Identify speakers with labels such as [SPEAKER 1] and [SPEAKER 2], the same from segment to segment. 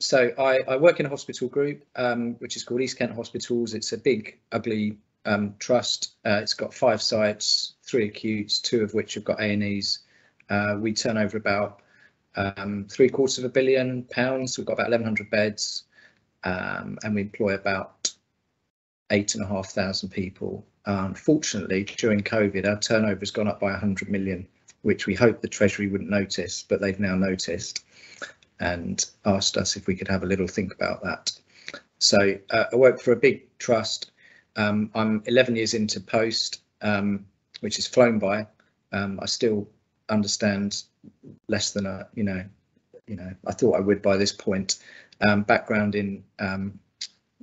[SPEAKER 1] so I, I, work in a hospital group, um, which is called East Kent Hospitals. It's a big, ugly um, trust. Uh, it's got five sites, three acutes, two of which have got A&Es. Uh, we turn over about um, three quarters of a billion pounds. We've got about 1,100 beds, um, and we employ about eight and a half thousand people. Unfortunately, during COVID, our turnover has gone up by 100 million, which we hope the Treasury wouldn't notice, but they've now noticed and asked us if we could have a little think about that. So uh, I work for a big trust. Um, I'm 11 years into post, um, which is flown by. Um, I still understand less than a, you know, you know, I thought I would by this point. Um, background in um,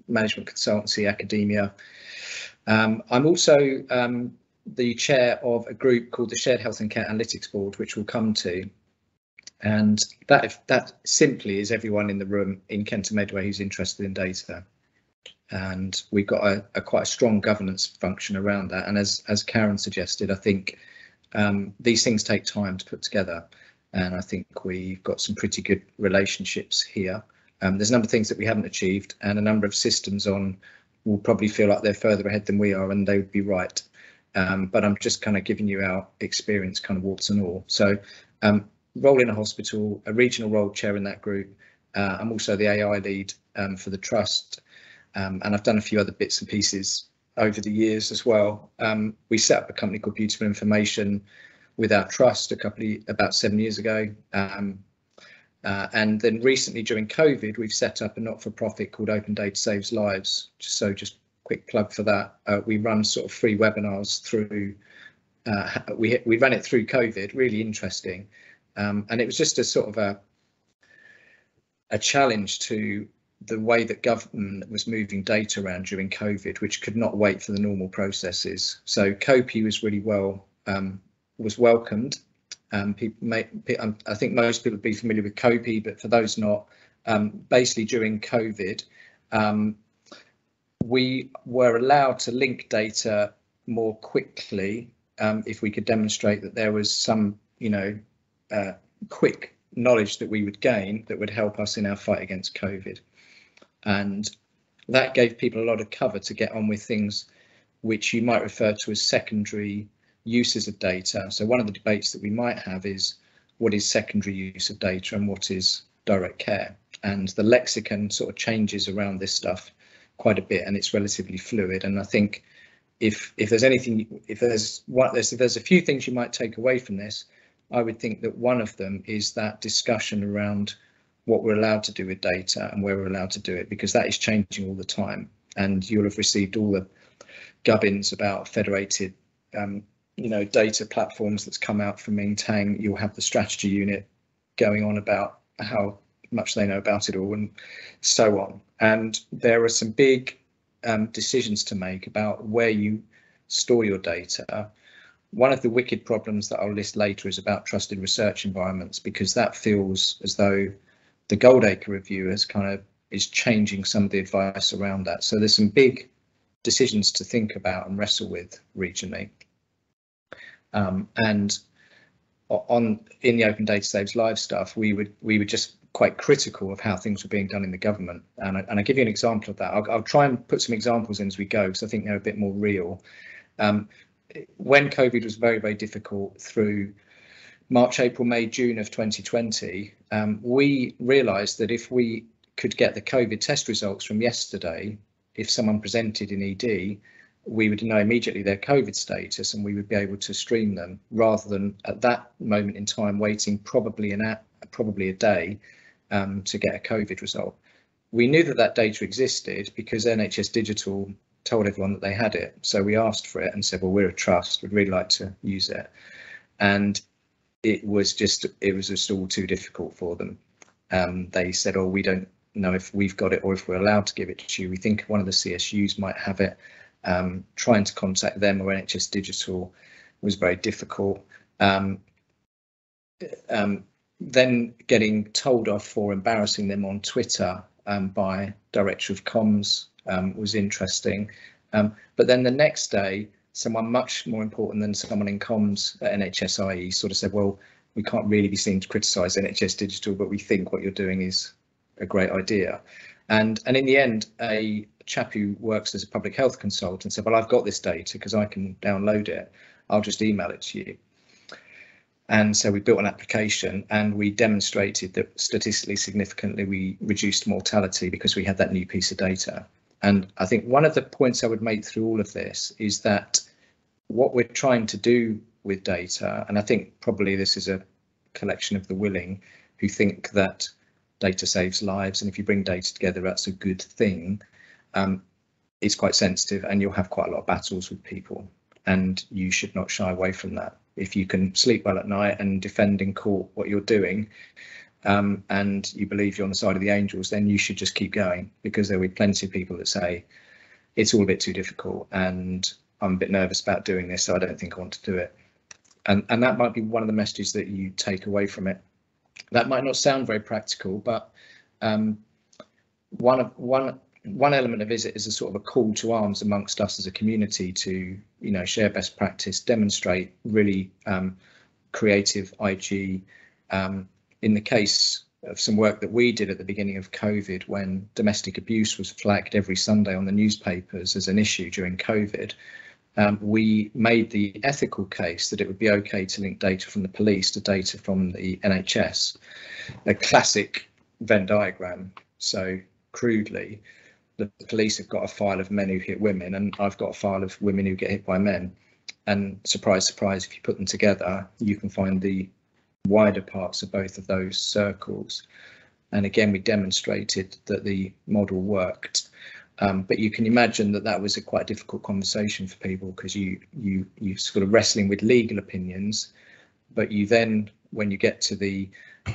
[SPEAKER 1] management consultancy, academia. Um, I'm also the chair of a group called the Shared Health and Care Analytics Board, which we'll come to. And that that simply is everyone in the room in Kent and Medway who's interested in data. And we've got a, a quite a strong governance function around that. And as as Karen suggested, I think um, these things take time to put together. And I think we've got some pretty good relationships here. Um, there's a number of things that we haven't achieved and a number of systems on will probably feel like they're further ahead than we are and they would be right. Um, but I'm just kind of giving you our experience kind of warts and all. So um, role in a hospital, a regional role chair in that group. Uh, I'm also the AI lead um, for the trust, um, and I've done a few other bits and pieces over the years as well. Um, we set up a company called Beautiful Information with our trust a couple of, about seven years ago. Um, uh, and then recently during COVID, we've set up a not-for-profit called Open Data Saves Lives. Just so just quick plug for that. Uh, we run sort of free webinars through, uh, we, we ran it through COVID, really interesting. Um, and it was just a sort of a a challenge to the way that government was moving data around during COVID, which could not wait for the normal processes. So COPE was really well um, was welcomed. Um, may, um, I think most people would be familiar with COPE, but for those not, um, basically during COVID, um, we were allowed to link data more quickly um, if we could demonstrate that there was some, you know, uh, quick knowledge that we would gain that would help us in our fight against COVID. And that gave people a lot of cover to get on with things which you might refer to as secondary uses of data. So one of the debates that we might have is what is secondary use of data and what is direct care. And the lexicon sort of changes around this stuff quite a bit and it's relatively fluid. And I think if if there's anything, if there's one, there's, if there's a few things you might take away from this, I would think that one of them is that discussion around what we're allowed to do with data and where we're allowed to do it, because that is changing all the time. And you'll have received all the gubbins about federated, um, you know, data platforms that's come out from Ming Tang. You'll have the strategy unit going on about how much they know about it all and so on. And there are some big um, decisions to make about where you store your data one of the wicked problems that I'll list later is about trusted research environments because that feels as though the Goldacre review has kind of is changing some of the advice around that. So there's some big decisions to think about and wrestle with regionally. Um, and on in the Open Data Saves Live stuff, we would we were just quite critical of how things were being done in the government. And I, and I give you an example of that. I'll, I'll try and put some examples in as we go because I think they're a bit more real. Um, when COVID was very, very difficult through March, April, May, June of 2020, um, we realised that if we could get the COVID test results from yesterday, if someone presented in ED, we would know immediately their COVID status and we would be able to stream them rather than at that moment in time waiting probably an app, probably a day um, to get a COVID result. We knew that that data existed because NHS Digital told everyone that they had it. So we asked for it and said, well, we're a trust, we'd really like to use it. And it was just, it was just all too difficult for them. Um, they said, oh, we don't know if we've got it or if we're allowed to give it to you. We think one of the CSUs might have it. Um, trying to contact them or NHS Digital was very difficult. Um, um, then getting told off for embarrassing them on Twitter um, by Director of Comms um, was interesting. Um, but then the next day, someone much more important than someone in comms at NHSIE sort of said, well, we can't really be seen to criticise NHS Digital, but we think what you're doing is a great idea. And, and in the end, a chap who works as a public health consultant said, well, I've got this data because I can download it. I'll just email it to you. And so we built an application and we demonstrated that statistically significantly we reduced mortality because we had that new piece of data. And I think one of the points I would make through all of this is that what we're trying to do with data, and I think probably this is a collection of the willing who think that data saves lives, and if you bring data together, that's a good thing. Um, it's quite sensitive, and you'll have quite a lot of battles with people, and you should not shy away from that. If you can sleep well at night and defend in court what you're doing, um, and you believe you're on the side of the angels, then you should just keep going because there will be plenty of people that say it's all a bit too difficult and I'm a bit nervous about doing this, so I don't think I want to do it. And, and that might be one of the messages that you take away from it. That might not sound very practical, but um, one of one one element of it is a sort of a call to arms amongst us as a community to you know share best practice, demonstrate really um, creative IG. Um, in the case of some work that we did at the beginning of COVID, when domestic abuse was flagged every Sunday on the newspapers as an issue during COVID, um, we made the ethical case that it would be okay to link data from the police to data from the NHS, a classic Venn diagram. So crudely, the police have got a file of men who hit women, and I've got a file of women who get hit by men. And surprise, surprise, if you put them together, you can find the wider parts of both of those circles. And again, we demonstrated that the model worked. Um, but you can imagine that that was a quite difficult conversation for people because you you you sort of wrestling with legal opinions, but you then when you get to the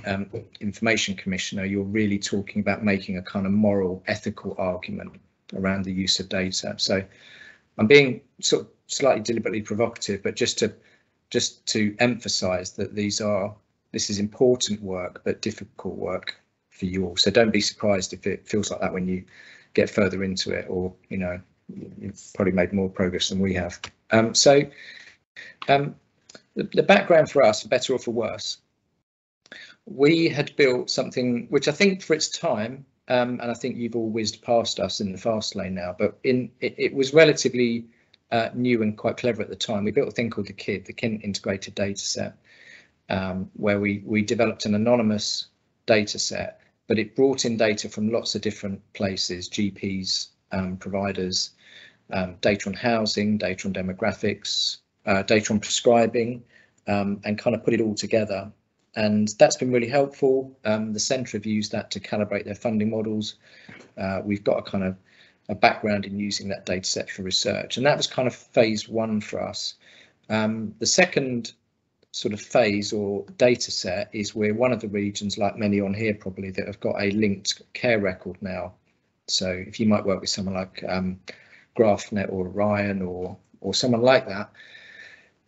[SPEAKER 1] um, information commissioner, you're really talking about making a kind of moral, ethical argument around the use of data. So I'm being sort of slightly deliberately provocative, but just to just to emphasize that these are this is important work, but difficult work for you all. So don't be surprised if it feels like that when you get further into it or you know you've probably made more progress than we have. Um, so um, the, the, background for us for better or for worse we had built something which i think for its time um, and i think you've all whizzed past us in the fast lane now but in it, it was relatively uh, new and quite clever at the time. We built a thing called the kid the Kent integrated data set um, where we we developed an anonymous data set but it brought in data from lots of different places, GPs, um, providers, um, data on housing, data on demographics, uh, data on prescribing, um, and kind of put it all together. And that's been really helpful. Um, the centre have used that to calibrate their funding models. Uh, we've got a kind of a background in using that data set for research, and that was kind of phase one for us. Um, the second sort of phase or data set is we're one of the regions, like many on here probably, that have got a linked care record now. So if you might work with someone like um, GraphNet or Orion or or someone like that,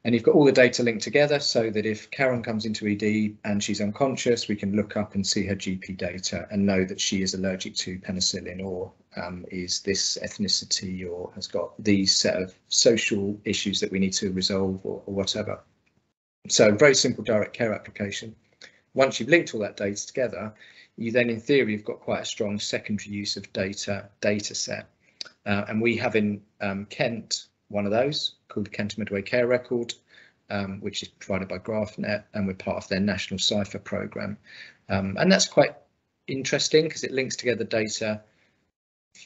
[SPEAKER 1] and you've got all the data linked together so that if Karen comes into ED and she's unconscious, we can look up and see her GP data and know that she is allergic to penicillin or um, is this ethnicity or has got these set of social issues that we need to resolve or, or whatever. So very simple direct care application. Once you've linked all that data together, you then in theory have got quite a strong secondary use of data data set. Uh, and we have in um, Kent one of those called the Kent Medway Care Record, um, which is provided by GraphNet, and we're part of their national CIPHA program. Um, and that's quite interesting because it links together data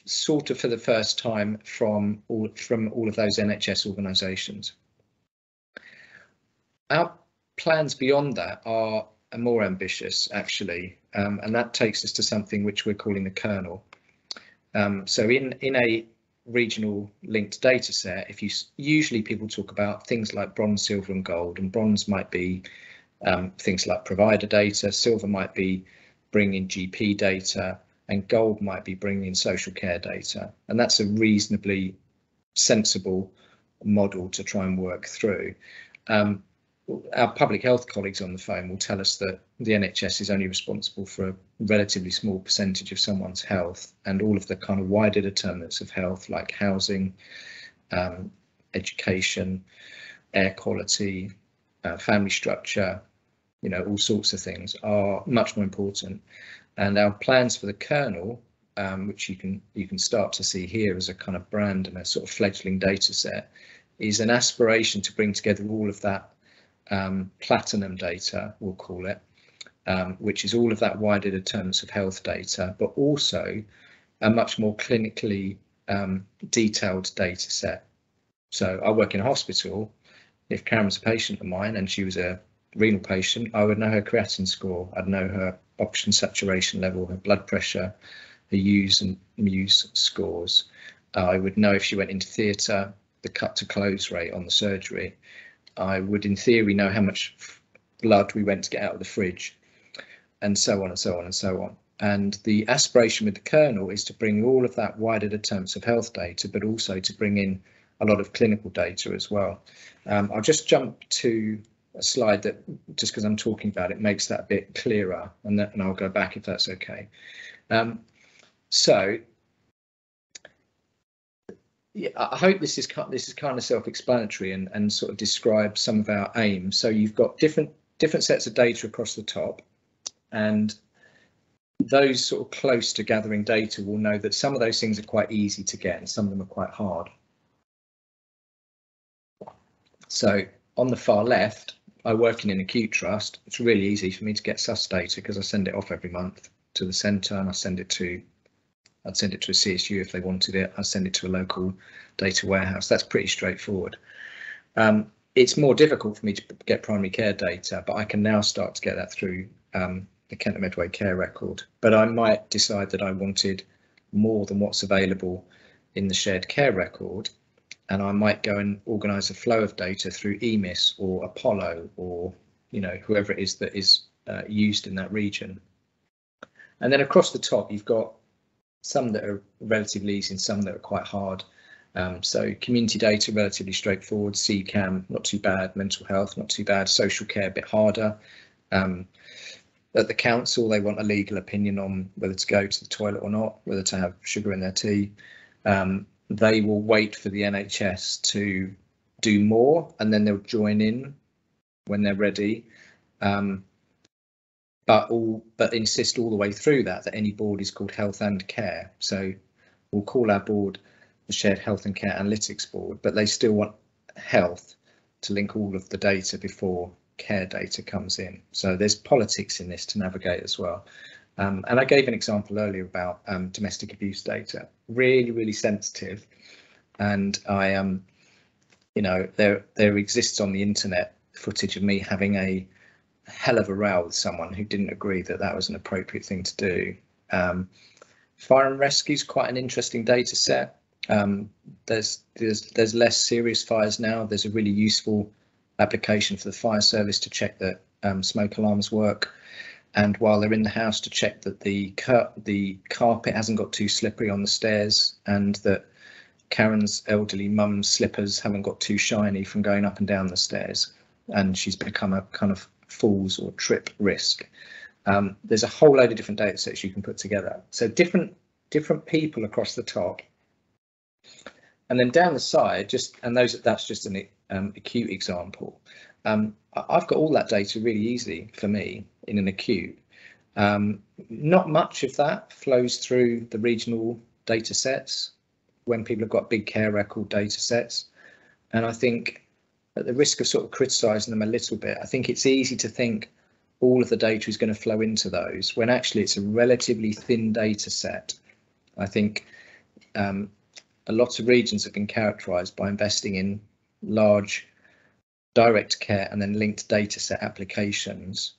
[SPEAKER 1] sort of for the first time from all from all of those NHS organisations. Our plans beyond that are, more ambitious, actually, um, and that takes us to something which we're calling the kernel. Um, so in, in a regional linked data set, if you usually people talk about things like bronze, silver and gold, and bronze might be um, things like provider data, silver might be bringing GP data, and gold might be bringing social care data. And that's a reasonably sensible model to try and work through. Um, our public health colleagues on the phone will tell us that the NHS is only responsible for a relatively small percentage of someone's health and all of the kind of wider determinants of health like housing, um, education, air quality, uh, family structure, you know, all sorts of things are much more important. And our plans for the kernel, um, which you can you can start to see here as a kind of brand and a sort of fledgling data set, is an aspiration to bring together all of that um, platinum data, we'll call it, um, which is all of that wider determinants of health data, but also a much more clinically um, detailed data set. So I work in a hospital. If Karen was a patient of mine and she was a renal patient, I would know her creatinine score. I'd know her oxygen saturation level, her blood pressure, her use and muse scores. Uh, I would know if she went into theatre, the cut to close rate on the surgery. I would, in theory, know how much blood we went to get out of the fridge, and so on and so on and so on. And the aspiration with the kernel is to bring all of that wider determinants of health data, but also to bring in a lot of clinical data as well. Um, I'll just jump to a slide that, just because I'm talking about it, makes that a bit clearer, and, that, and I'll go back if that's okay. Um, so yeah, I hope this is this is kind of self-explanatory and, and sort of describes some of our aims. So you've got different different sets of data across the top, and those sort of close to gathering data will know that some of those things are quite easy to get and some of them are quite hard. So on the far left, I work in an acute trust. It's really easy for me to get SUS data because I send it off every month to the centre and I send it to I'd send it to a CSU if they wanted it. I'd send it to a local data warehouse. That's pretty straightforward. Um, it's more difficult for me to get primary care data, but I can now start to get that through um, the Kent and Medway care record. But I might decide that I wanted more than what's available in the shared care record, and I might go and organise a flow of data through EMIS or Apollo or you know whoever it is that is uh, used in that region. And then across the top, you've got some that are relatively easy and some that are quite hard. Um, so community data, relatively straightforward. CCAM, not too bad. Mental health, not too bad. Social care, a bit harder. Um, at the council, they want a legal opinion on whether to go to the toilet or not, whether to have sugar in their tea. Um, they will wait for the NHS to do more and then they'll join in when they're ready. Um, but all but insist all the way through that that any board is called health and care. So we'll call our board the shared health and care analytics board, but they still want health to link all of the data before care data comes in. So there's politics in this to navigate as well. Um, and I gave an example earlier about um, domestic abuse data, really, really sensitive. And I, um, you know, there there exists on the internet footage of me having a hell of a row with someone who didn't agree that that was an appropriate thing to do. Um, fire and rescue is quite an interesting data set. Um, there's there's there's less serious fires now. There's a really useful application for the fire service to check that um, smoke alarms work, and while they're in the house to check that the car the carpet hasn't got too slippery on the stairs and that Karen's elderly mum's slippers haven't got too shiny from going up and down the stairs, and she's become a kind of falls or trip risk. Um, there's a whole load of different data sets you can put together. So different different people across the top. And then down the side, just and those that's just an um, acute example. Um, I've got all that data really easy for me in an acute. Um, not much of that flows through the regional data sets when people have got big care record data sets. And I think at the risk of sort of criticising them a little bit, I think it's easy to think all of the data is going to flow into those when actually it's a relatively thin data set. I think um, a lot of regions have been characterised by investing in large direct care and then linked data set applications,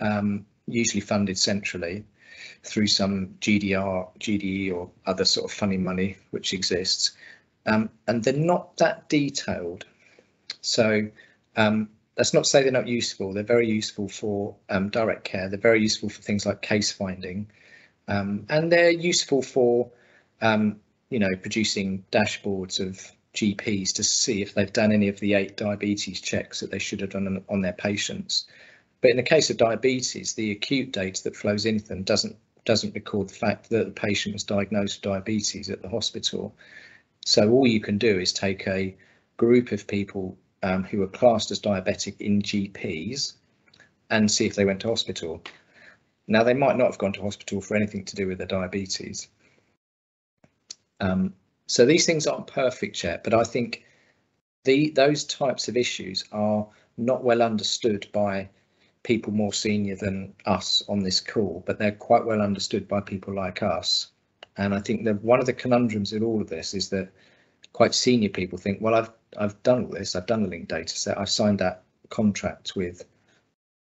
[SPEAKER 1] um, usually funded centrally through some GDR, GDE or other sort of funny money which exists. Um, and they're not that detailed. So um, that's not to say they're not useful. They're very useful for um, direct care. They're very useful for things like case finding, um, and they're useful for um, you know producing dashboards of GPs to see if they've done any of the eight diabetes checks that they should have done on, on their patients. But in the case of diabetes, the acute data that flows into them doesn't doesn't record the fact that the patient was diagnosed with diabetes at the hospital. So all you can do is take a group of people um, who are classed as diabetic in GPs and see if they went to hospital. Now they might not have gone to hospital for anything to do with their diabetes. Um, so these things aren't perfect yet, but I think the those types of issues are not well understood by people more senior than us on this call, but they're quite well understood by people like us. And I think that one of the conundrums in all of this is that quite senior people think, well, I've I've done all this, I've done a linked data set, I've signed that contract with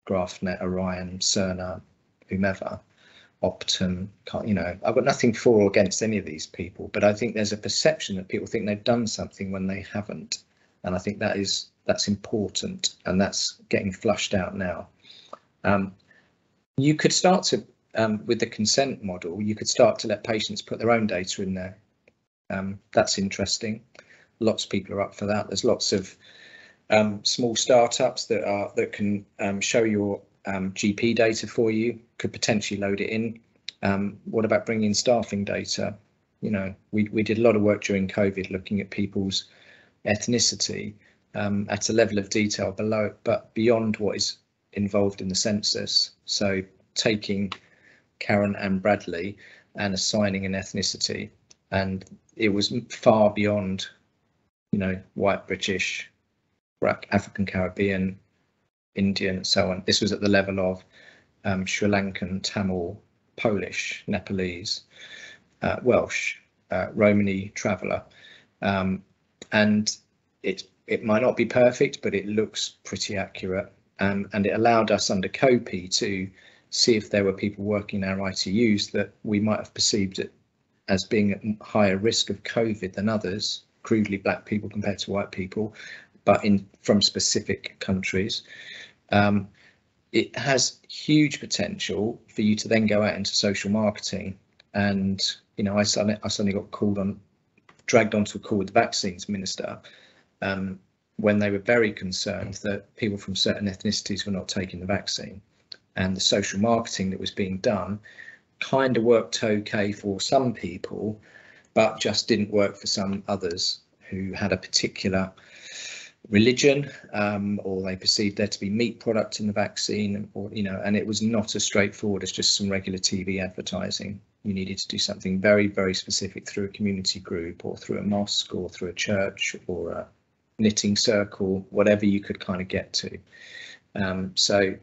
[SPEAKER 1] GraphNet, Orion, Cerner, whomever, Optum, you know, I've got nothing for or against any of these people, but I think there's a perception that people think they've done something when they haven't. And I think that is that's important and that's getting flushed out now. Um, you could start to, um, with the consent model, you could start to let patients put their own data in there. Um, that's interesting. Lots of people are up for that. There's lots of um, small startups that are that can um, show your um, GP data for you, could potentially load it in. what about bringing in staffing data? You know, we, we did a lot of work during COVID looking at people's ethnicity um, at a level of detail below, but beyond what is involved in the census. So taking Karen and Bradley and assigning an ethnicity, and it was far beyond, you know, white British, black African Caribbean, Indian, and so on. This was at the level of um, Sri Lankan, Tamil, Polish, Nepalese, uh, Welsh, uh, Romani traveller, um, and it it might not be perfect, but it looks pretty accurate. Um, and it allowed us under COPE to see if there were people working in our ITUs that we might have perceived it as being at higher risk of COVID than others, crudely black people compared to white people, but in from specific countries. Um, it has huge potential for you to then go out into social marketing. And, you know, I suddenly, I suddenly got called on, dragged onto a call with the vaccines minister um, when they were very concerned that people from certain ethnicities were not taking the vaccine. And the social marketing that was being done kind of worked okay for some people, but just didn't work for some others who had a particular religion um, or they perceived there to be meat product in the vaccine or you know and it was not as straightforward as just some regular tv advertising you needed to do something very very specific through a community group or through a mosque or through a church or a knitting circle, whatever you could kind of get to. Um, so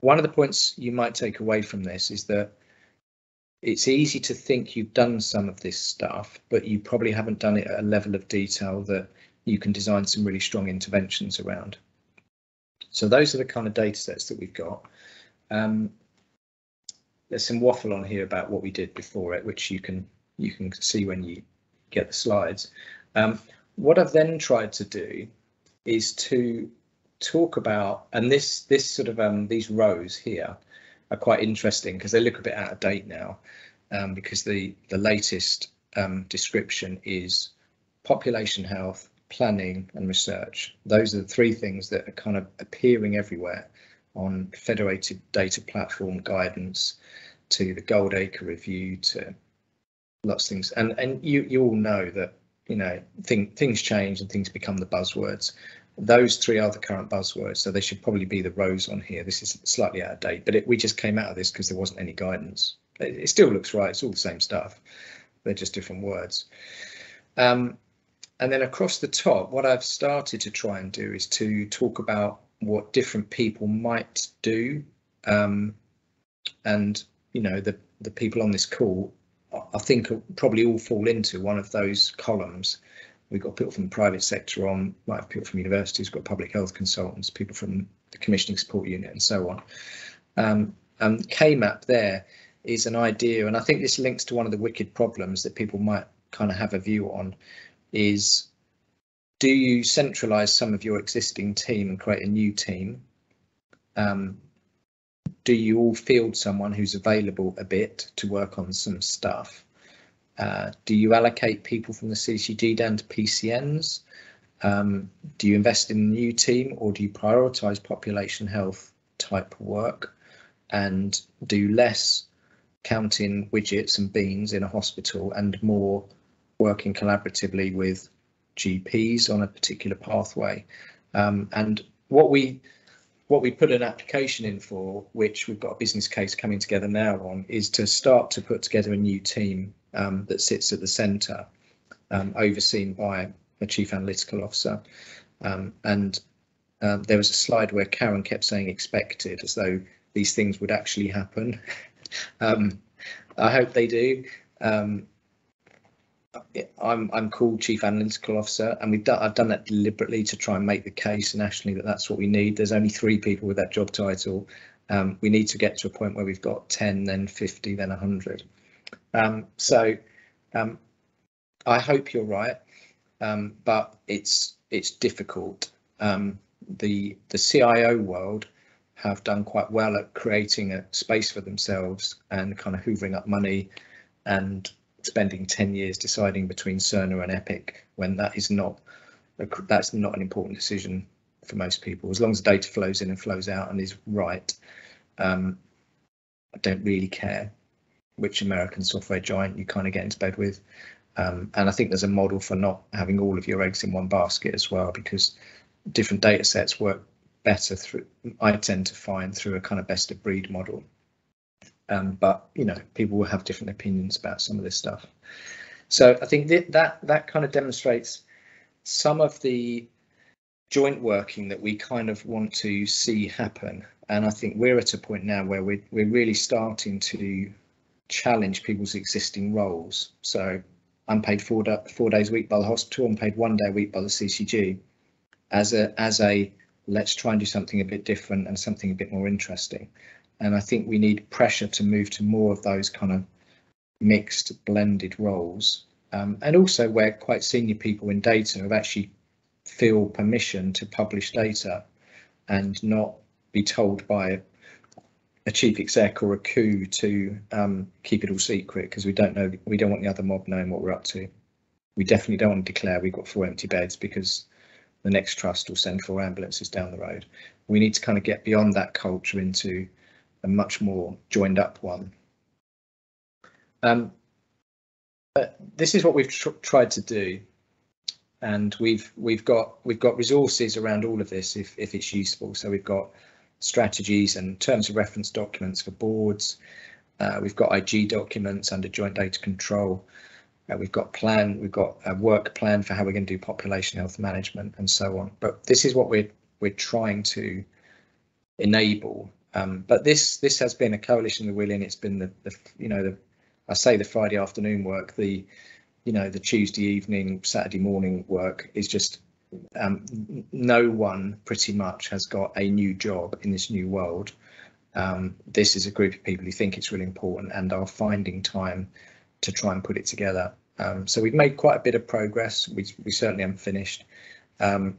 [SPEAKER 1] one of the points you might take away from this is that it's easy to think you've done some of this stuff, but you probably haven't done it at a level of detail that you can design some really strong interventions around. So those are the kind of data sets that we've got. Um, there's some waffle on here about what we did before it, which you can you can see when you get the slides. Um, what I've then tried to do is to talk about, and this this sort of um, these rows here are quite interesting because they look a bit out of date now, um, because the the latest um, description is population health, planning, and research. Those are the three things that are kind of appearing everywhere on federated data platform guidance to the Goldacre review to lots of things. And and you you all know that you know, thing, things change and things become the buzzwords. Those three are the current buzzwords, so they should probably be the rows on here. This is slightly out of date, but it, we just came out of this because there wasn't any guidance. It, it, still looks right. It's all the same stuff. They're just different words. Um, and then across the top, what I've started to try and do is to talk about what different people might do. Um, and, you know, the, the people on this call I think probably all fall into one of those columns. We've got people from the private sector on, might have people from universities, we've got public health consultants, people from the commissioning support unit and so on. Um, and KMAP there is an idea, and I think this links to one of the wicked problems that people might kind of have a view on, is do you centralise some of your existing team and create a new team? Um, do you all field someone who's available a bit to work on some stuff? Uh, do you allocate people from the CCG down to PCNs? Um, do you invest in a new team or do you prioritise population health type work and do less counting widgets and beans in a hospital and more working collaboratively with GPs on a particular pathway? Um, and what we what we put an application in for, which we've got a business case coming together now on, is to start to put together a new team um, that sits at the centre, um, overseen by a chief analytical officer. Um, and um, there was a slide where Karen kept saying expected, as though these things would actually happen. Um, I hope they do. I'm I'm called chief analytical officer, and we've done I've done that deliberately to try and make the case nationally that that's what we need. There's only three people with that job title. Um, we need to get to a point where we've got 10, then 50, then 100. Um, so um, I hope you're right, um, but it's it's difficult. Um, the the CIO world have done quite well at creating a space for themselves and kind of hoovering up money and spending 10 years deciding between Cerner and Epic when that is not that's not an important decision for most people. As long as the data flows in and flows out and is right, um, I don't really care which American software giant you kind of get into bed with. Um, and I think there's a model for not having all of your eggs in one basket as well, because different data sets work better through, I tend to find through a kind of best of breed model. Um, but you know, people will have different opinions about some of this stuff. So I think that that, that kind of demonstrates some of the joint working that we kind of want to see happen. And I think we're at a point now where we're, we're really starting to challenge people's existing roles. So I'm paid four, four days a week by the hospital, I'm paid one day a week by the CCG as a as a let's try and do something a bit different and something a bit more interesting. And I think we need pressure to move to more of those kind of mixed blended roles. Um, and also where quite senior people in data have actually feel permission to publish data and not be told by a chief exec or a coup to um, keep it all secret because we don't know we don't want the other mob knowing what we're up to. We definitely don't want to declare we've got four empty beds because the next trust will send four ambulances down the road. We need to kind of get beyond that culture into a much more joined up one. Um, but this is what we've tr tried to do, and we've we've got we've got resources around all of this if if it's useful. So we've got strategies and terms of reference documents for boards. Uh, we've got IG documents under joint data control. Uh, we've got plan, we've got a work plan for how we're going to do population health management and so on. But this is what we're we're trying to enable. Um, but this this has been a coalition of the willing. It's been the, the you know the I say the Friday afternoon work. The you know the Tuesday evening, Saturday morning work is just um, no one pretty much has got a new job in this new world. Um, this is a group of people who think it's really important and are finding time to try and put it together. Um, so we've made quite a bit of progress. We, we certainly haven't finished. Um,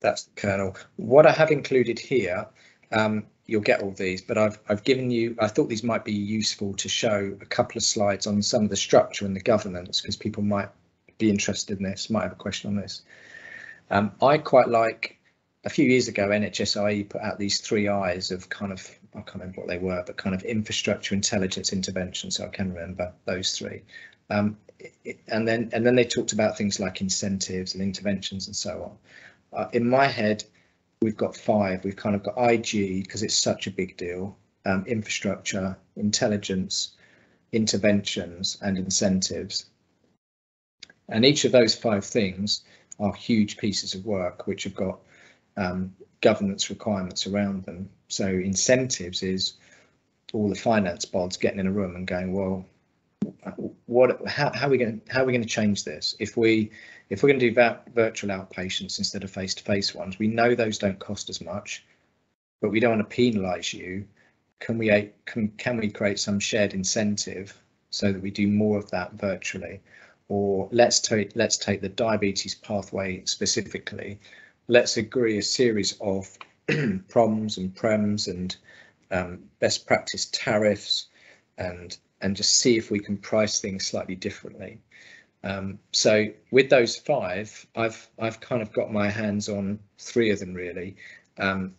[SPEAKER 1] that's the kernel. What I have included here, um, you'll get all these, but I've, I've given you, I thought these might be useful to show a couple of slides on some of the structure and the governance, because people might be interested in this, might have a question on this. Um, I quite like, a few years ago, NHSIE put out these three eyes of kind of I can't remember what they were, but kind of infrastructure intelligence intervention. So I can remember those three. Um, it, and then and then they talked about things like incentives and interventions and so on. Uh, in my head, we've got five. We've kind of got IG because it's such a big deal. Um, infrastructure, intelligence, interventions, and incentives. And each of those five things are huge pieces of work which have got um, governance requirements around them. So incentives is all the finance bods getting in a room and going, well, what, how, how are we going, how are we going to change this? If we, if we're going to do virtual outpatients instead of face-to-face -face ones, we know those don't cost as much, but we don't want to penalise you. Can we, can, can we create some shared incentive so that we do more of that virtually? Or let's take let's take the diabetes pathway specifically let's agree a series of proms and prems and um, best practice tariffs and and just see if we can price things slightly differently. Um, so with those five, I've I've kind of got my hands on three of them really. Um,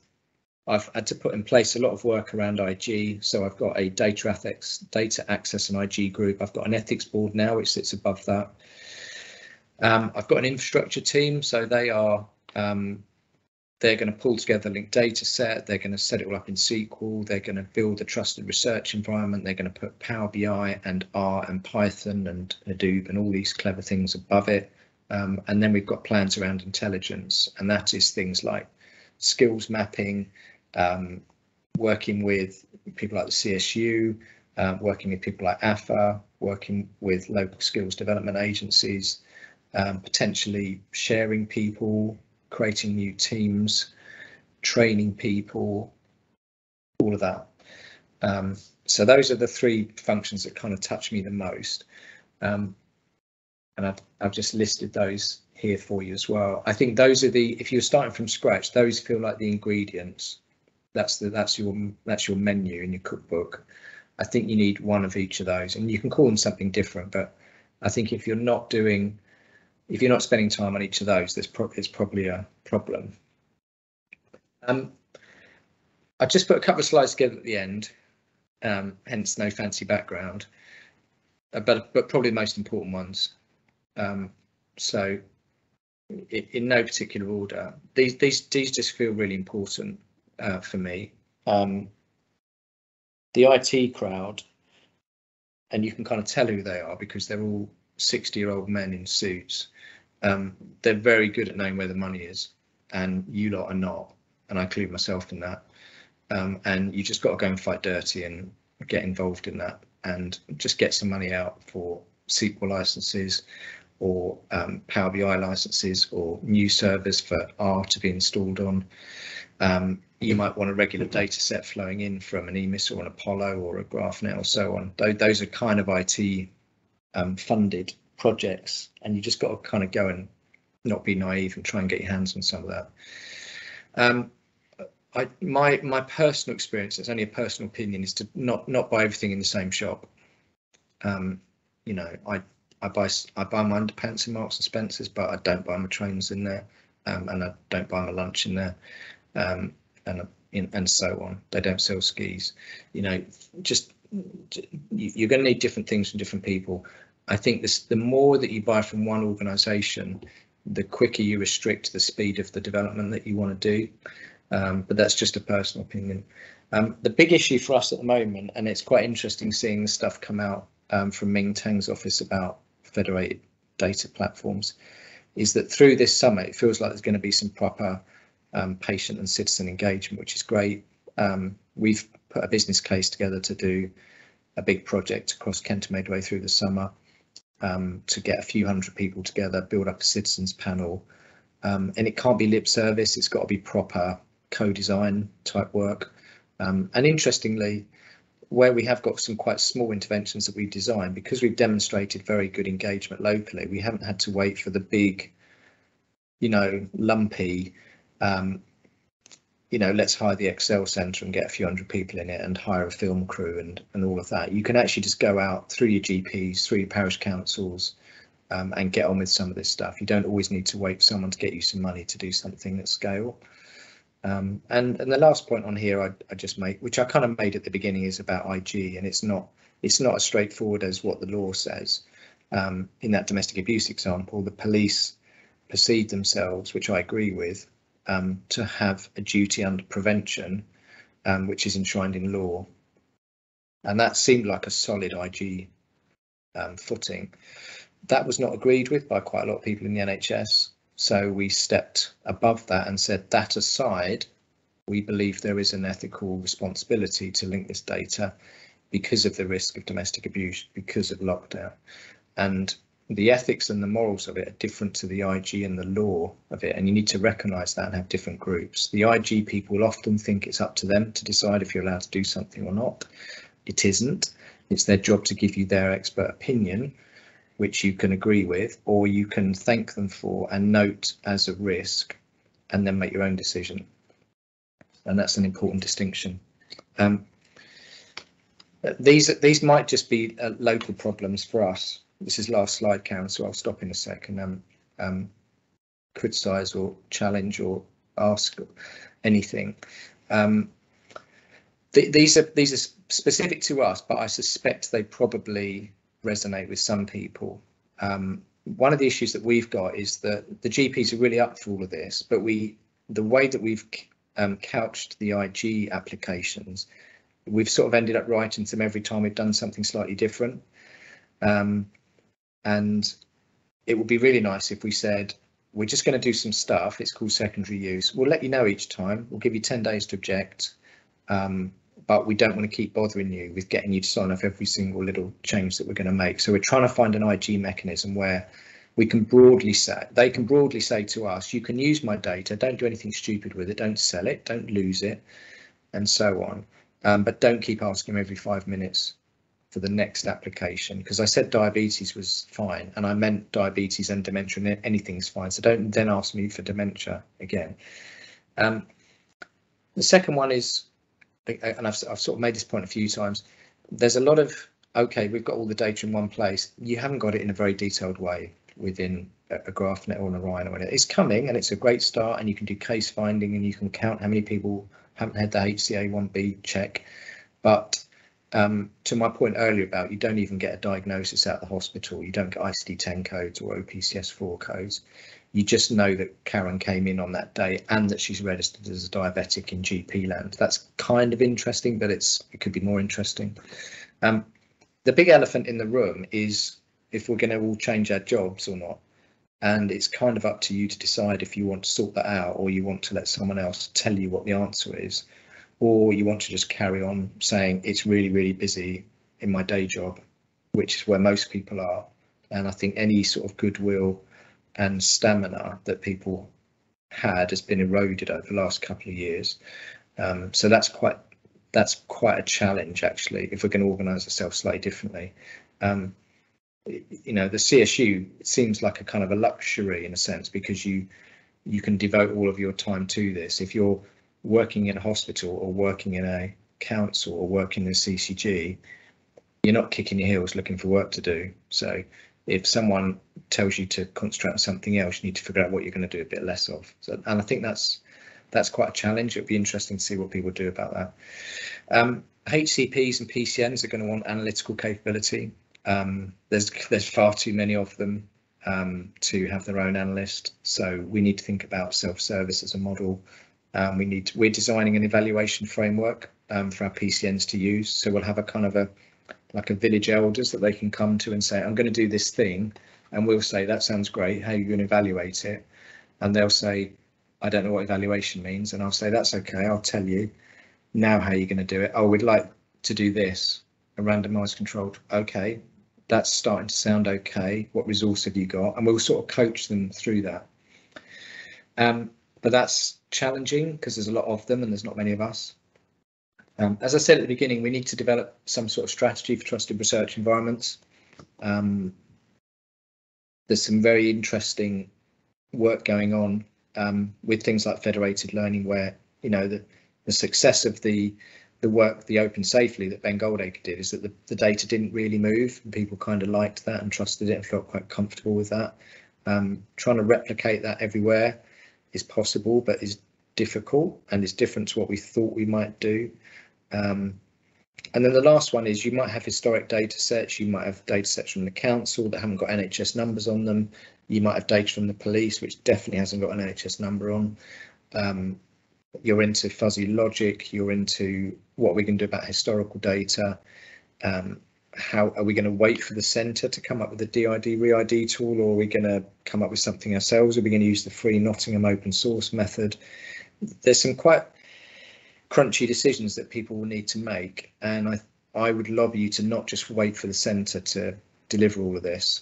[SPEAKER 1] I've had to put in place a lot of work around IG. So I've got a data ethics, data access and IG group. I've got an ethics board now, which sits above that. Um, I've got an infrastructure team, so they are um, they're going to pull together linked data set, they're going to set it all up in SQL, they're going to build a trusted research environment, they're going to put Power BI and R and Python and Hadoop and all these clever things above it. Um, and then we've got plans around intelligence, and that is things like skills mapping, um, working with people like the CSU, uh, working with people like AphA, working with local skills development agencies, um, potentially sharing people, creating new teams, training people, all of that. Um, so those are the three functions that kind of touch me the most. Um, and I've, I've just listed those here for you as well. I think those are the, if you're starting from scratch, those feel like the ingredients. That's the that's your that's your menu in your cookbook. I think you need one of each of those, and you can call them something different. But I think if you're not doing, if you're not spending time on each of those, there's pro it's probably a problem. Um, I just put a couple of slides together at the end, um, hence no fancy background, uh, but but probably the most important ones. Um, so in, in, no particular order, these these these just feel really important uh, for me. Um, the IT crowd, and you can kind of tell who they are because they're all 60 year old men in suits. Um, they're very good at knowing where the money is, and you lot are not, and I include myself in that. Um, and you just got to go and fight dirty and get involved in that and just get some money out for SQL licenses or um, Power BI licenses or new servers for R to be installed on. Um, you might want a regular data set flowing in from an EMIS or an Apollo or a GraphNet or so on. Those are kind of IT um, funded projects, and you just got to kind of go and not be naive and try and get your hands on some of that. Um, I, my my personal experience, it's only a personal opinion, is to not not buy everything in the same shop. Um, you know, I I buy I buy my underpants in Marks and Spencers, but I don't buy my trainers in there, um, and I don't buy my lunch in there, um, and and so on. They don't sell skis. You know, just you're going to need different things from different people. I think this the more that you buy from one organisation, the quicker you restrict the speed of the development that you want to do. Um, but that's just a personal opinion. Um, the big issue for us at the moment, and it's quite interesting seeing the stuff come out um, from Ming Tang's office about federated data platforms is that through this summit, it feels like there's going to be some proper um, patient and citizen engagement, which is great. Um, we've put a business case together to do a big project across Kent and Medway through the summer um, to get a few hundred people together, build up a citizens panel. Um, and it can't be lip service, it's got to be proper co-design type work. Um, and interestingly, where we have got some quite small interventions that we've designed, because we've demonstrated very good engagement locally, we haven't had to wait for the big, you know, lumpy, um, you know, let's hire the Excel centre and get a few hundred people in it and hire a film crew and, and all of that. You can actually just go out through your GPs, through your parish councils um, and get on with some of this stuff. You don't always need to wait for someone to get you some money to do something at scale. Um, and and the last point on here I, I just make, which I kind of made at the beginning, is about IG, and it's not it's not as straightforward as what the law says. Um, in that domestic abuse example, the police perceive themselves, which I agree with, um, to have a duty under prevention, um, which is enshrined in law, and that seemed like a solid IG um, footing. That was not agreed with by quite a lot of people in the NHS. So we stepped above that and said that aside, we believe there is an ethical responsibility to link this data because of the risk of domestic abuse, because of lockdown. And the ethics and the morals of it are different to the IG and the law of it, and you need to recognise that and have different groups. The IG people often think it's up to them to decide if you're allowed to do something or not. It isn't. It's their job to give you their expert opinion, which you can agree with, or you can thank them for and note as a risk and then make your own decision. And that's an important distinction. Um, these these might just be uh, local problems for us. This is last slide, Karen, so I'll stop in a second. Um, um, criticise or challenge or ask anything. Um, th these are these are specific to us, but I suspect they probably resonate with some people. Um, one of the issues that we've got is that the GPs are really up for all of this, but we the way that we've um, couched the IG applications, we've sort of ended up writing them every time we've done something slightly different. Um, and it would be really nice if we said, we're just going to do some stuff. It's called secondary use. We'll let you know each time. We'll give you 10 days to object. Um, but we don't want to keep bothering you with getting you to sign off every single little change that we're going to make. So we're trying to find an IG mechanism where we can broadly say, they can broadly say to us, you can use my data, don't do anything stupid with it, don't sell it, don't lose it, and so on. Um, but don't keep asking them every five minutes for the next application because I said diabetes was fine and I meant diabetes and dementia and anything's fine. So don't then ask me for dementia again. Um, the second one is and I've, I've sort of made this point a few times, there's a lot of, okay, we've got all the data in one place. You haven't got it in a very detailed way within a, GraphNet or an Orion. Or whatever. it's coming and it's a great start and you can do case finding and you can count how many people haven't had the HbA1c check. But um, to my point earlier about you don't even get a diagnosis out of the hospital, you don't get ICD-10 codes or OPCS4 codes you just know that Karen came in on that day and that she's registered as a diabetic in GP land. That's kind of interesting, but it's it could be more interesting. Um, the big elephant in the room is if we're going to all change our jobs or not. And it's kind of up to you to decide if you want to sort that out or you want to let someone else tell you what the answer is, or you want to just carry on saying it's really, really busy in my day job, which is where most people are. And I think any sort of goodwill and stamina that people had has been eroded over the last couple of years. Um, so that's quite that's quite a challenge actually if we're going to organise ourselves slightly differently. Um, you know, the CSU seems like a kind of a luxury in a sense because you you can devote all of your time to this. If you're working in a hospital or working in a council or working in a CCG, you're not kicking your heels looking for work to do. So if someone tells you to concentrate on something else, you need to figure out what you're going to do a bit less of. So, and I think that's that's quite a challenge. It'd be interesting to see what people do about that. Um, HCPs and PCNs are going to want analytical capability. Um, there's there's far too many of them um, to have their own analyst, so we need to think about self-service as a model. Um, we need to, we're designing an evaluation framework um, for our PCNs to use, so we'll have a kind of a like a village elders that they can come to and say, I'm going to do this thing. And we'll say, that sounds great. How are you going to evaluate it? And they'll say, I don't know what evaluation means. And I'll say, that's okay. I'll tell you now how you're going to do it. Oh, we'd like to do this, a randomized controlled. Okay, that's starting to sound okay. What resource have you got? And we'll sort of coach them through that. Um, but that's challenging because there's a lot of them and there's not many of us. Um, as I said at the beginning, we need to develop some sort of strategy for trusted research environments. Um, there's some very interesting work going on um, with things like federated learning, where you know the the success of the the work, the OpenSAFELY that Ben Goldacre did, is that the, the data didn't really move, and people kind of liked that and trusted it and felt quite comfortable with that. Um, trying to replicate that everywhere is possible, but is difficult and is different to what we thought we might do. Um, and then the last one is you might have historic data sets, you might have data sets from the council that haven't got NHS numbers on them, you might have data from the police which definitely hasn't got an NHS number on. Um, you're into fuzzy logic, you're into what we can do about historical data. Um, how are we going to wait for the centre to come up with the de-ID re-ID tool or are we going to come up with something ourselves? Are we going to use the free Nottingham open source method? There's some quite crunchy decisions that people will need to make. And I, I would love you to not just wait for the centre to deliver all of this,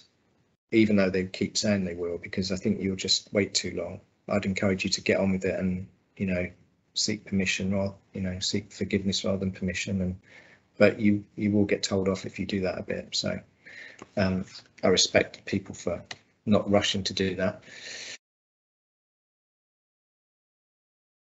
[SPEAKER 1] even though they keep saying they will, because I think you'll just wait too long. I'd encourage you to get on with it and, you know, seek permission or, you know, seek forgiveness rather than permission. And but you you will get told off if you do that a bit. So um, I respect people for not rushing to do that.